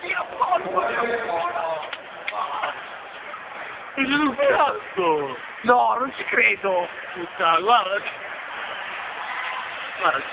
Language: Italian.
Dio È un cazzo! No, non ci credo! Puttana, guarda. Guarda.